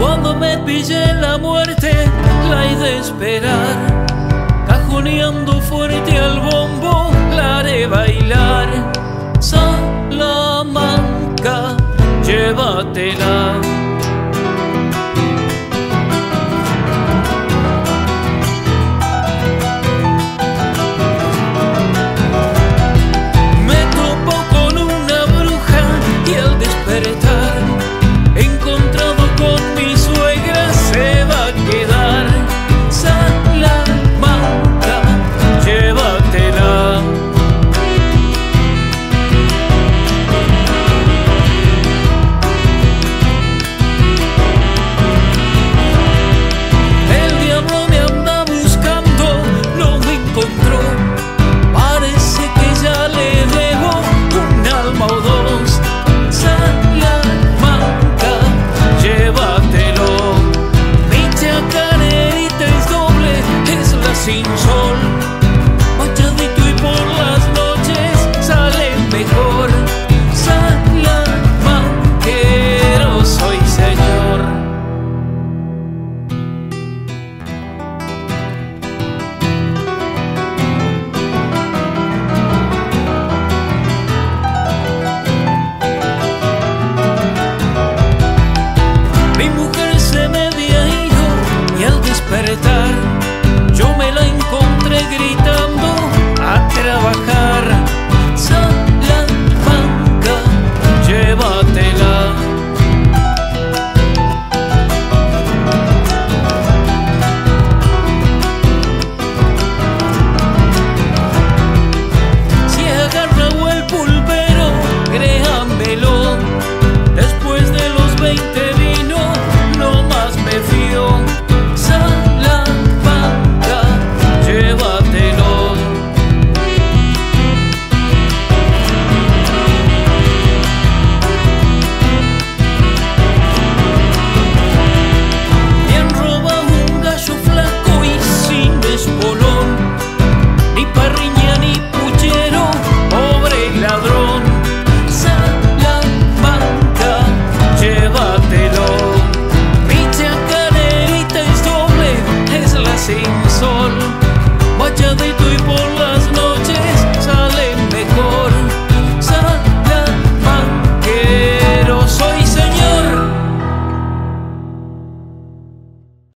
Cuando me pillé la muerte, la he de esperar. Cajoneando fuerte al bombo, la haré bailar. Salamanca, llévatela.